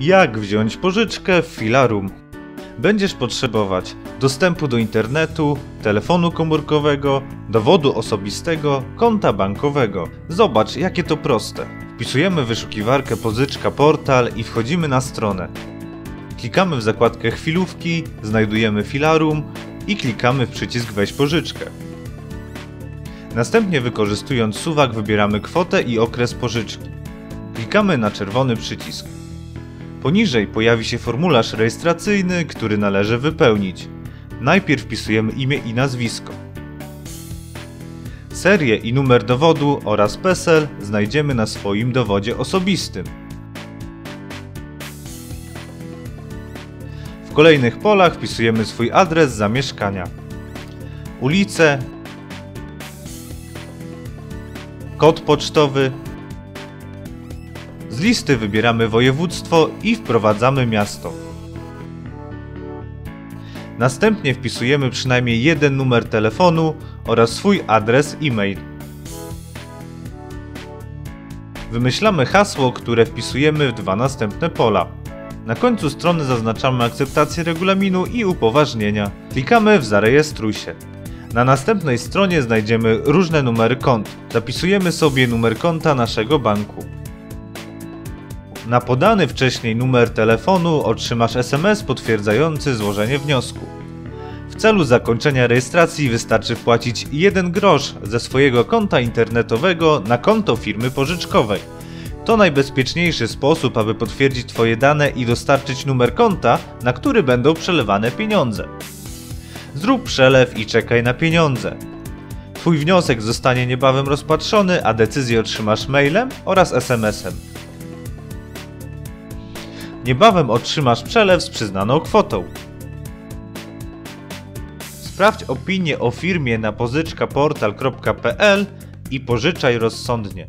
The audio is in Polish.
Jak wziąć pożyczkę w Filarum? Będziesz potrzebować dostępu do internetu, telefonu komórkowego, dowodu osobistego, konta bankowego. Zobacz, jakie to proste. Wpisujemy wyszukiwarkę pożyczka portal i wchodzimy na stronę. Klikamy w zakładkę chwilówki, znajdujemy Filarum i klikamy w przycisk weź pożyczkę. Następnie wykorzystując suwak wybieramy kwotę i okres pożyczki. Klikamy na czerwony przycisk. Poniżej pojawi się formularz rejestracyjny, który należy wypełnić. Najpierw wpisujemy imię i nazwisko. Serię i numer dowodu oraz PESEL znajdziemy na swoim dowodzie osobistym. W kolejnych polach wpisujemy swój adres zamieszkania, ulicę, kod pocztowy. Z listy wybieramy województwo i wprowadzamy miasto. Następnie wpisujemy przynajmniej jeden numer telefonu oraz swój adres e-mail. Wymyślamy hasło, które wpisujemy w dwa następne pola. Na końcu strony zaznaczamy akceptację regulaminu i upoważnienia. Klikamy w Zarejestruj się. Na następnej stronie znajdziemy różne numery kont. Zapisujemy sobie numer konta naszego banku. Na podany wcześniej numer telefonu otrzymasz SMS potwierdzający złożenie wniosku. W celu zakończenia rejestracji wystarczy wpłacić 1 grosz ze swojego konta internetowego na konto firmy pożyczkowej. To najbezpieczniejszy sposób, aby potwierdzić Twoje dane i dostarczyć numer konta, na który będą przelewane pieniądze. Zrób przelew i czekaj na pieniądze. Twój wniosek zostanie niebawem rozpatrzony, a decyzję otrzymasz mailem oraz SMS-em. Niebawem otrzymasz przelew z przyznaną kwotą. Sprawdź opinię o firmie na pożyczkaportal.pl i pożyczaj rozsądnie.